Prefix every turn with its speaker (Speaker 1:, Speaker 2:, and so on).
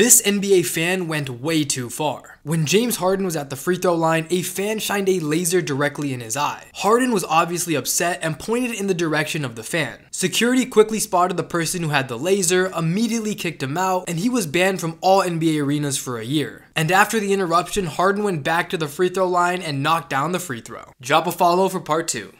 Speaker 1: This NBA fan went way too far. When James Harden was at the free throw line, a fan shined a laser directly in his eye. Harden was obviously upset and pointed in the direction of the fan. Security quickly spotted the person who had the laser, immediately kicked him out, and he was banned from all NBA arenas for a year. And after the interruption, Harden went back to the free throw line and knocked down the free throw. Drop a follow for part 2.